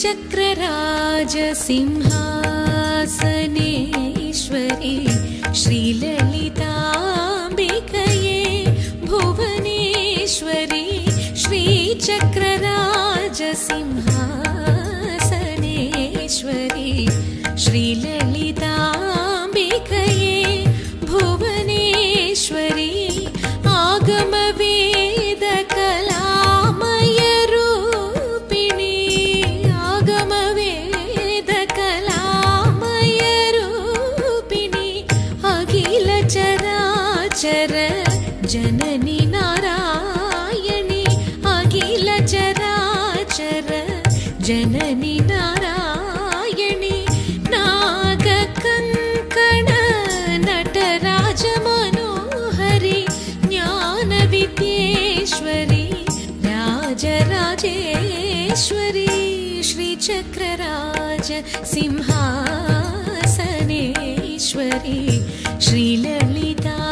श्रीचक्रराजसिंहासनेश्वरी श्रीललिताम्बिकये भुवनेश्वरी श्रीचक्रराजसिंहासनेश्वरी श्रीललिताम्बिकये जननि नारायणि अखिलचराचर जननि नारायणि नागकङ्कण नटराजमनोहरि ज्ञानविद्येश्वरि राजराजेश्वरी श्रीचक्रराज सिंहासनेश्वरी श्रीललिताम्बिकये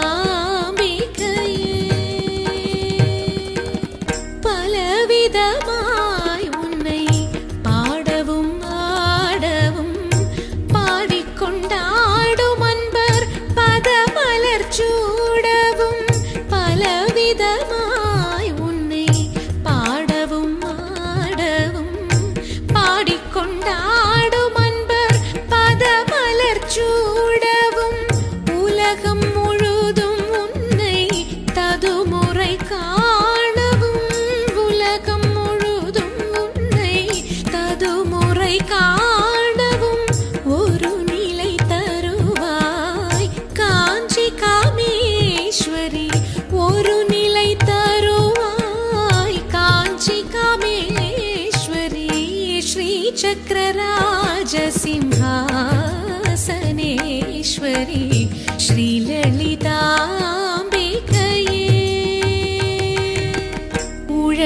ததுமுறை காணவும் உலகம் முழுதும் உன்னை தது முறை காணவும் ஒரு நிலை தருவாய். காஞ்சி காமேஸ்வரி ஒரு நிலை தருவாய். காஞ்சி காமேஸ்வரி ஸ்ரீ சக்கரராஜ சிம்ஹாசனேஸ்வரி ஸ்ரீலலிதாம்பிகையே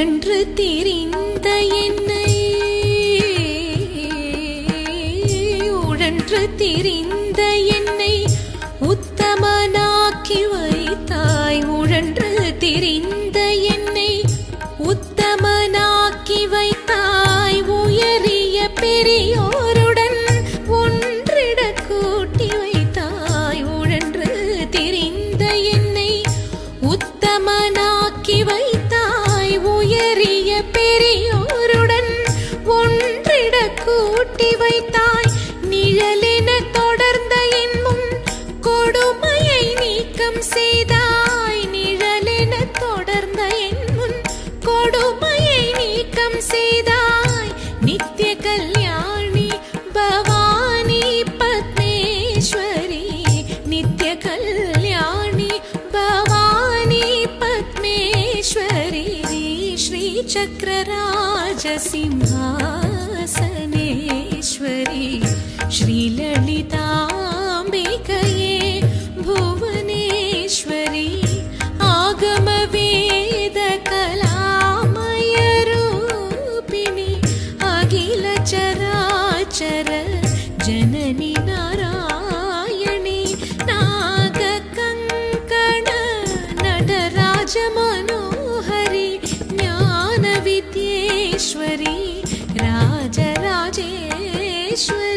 என்று தெரிந்த என்னை. உடன்று தெரிந்த என்னை உத்தமனாக்கி வைத்தாய். உழன்று தெரிந்த என்னை உத்தமனாக்கி வைத்தாய். உயரிய பெரியோருடன் ஒன்றிட கூட்டி வைத்தாய். உழன்று தெரிந்த என்னை உத்தமனாக்கி வை பெரியோருடன் चक्रराजसिंहासनेश्वरी श्रीललिता 水